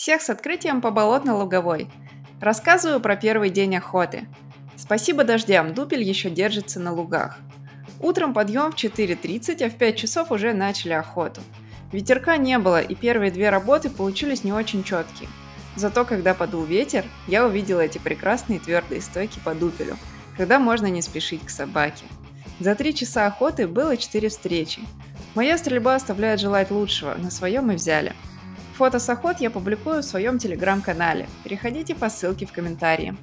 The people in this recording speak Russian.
Всех с открытием по болотно-луговой. Рассказываю про первый день охоты. Спасибо дождям, дупель еще держится на лугах. Утром подъем в 4.30, а в 5 часов уже начали охоту. Ветерка не было, и первые две работы получились не очень четкие. Зато когда подул ветер, я увидела эти прекрасные твердые стойки по дупелю, когда можно не спешить к собаке. За три часа охоты было четыре встречи. Моя стрельба оставляет желать лучшего, на своем и взяли – Фото с охот я публикую в своем телеграм-канале. Переходите по ссылке в комментарии.